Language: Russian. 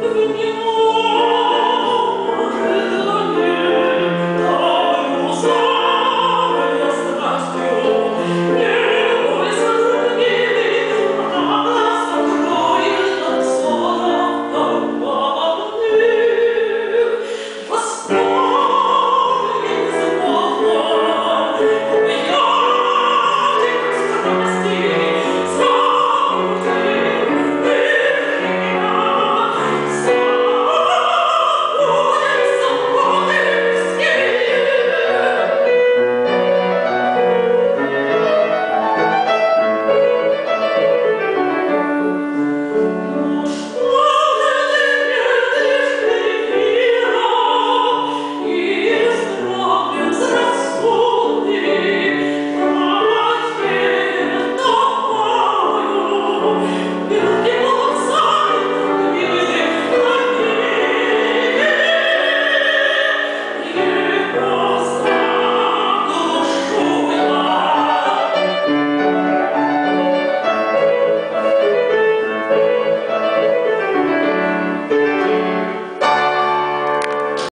Вы не можете. 소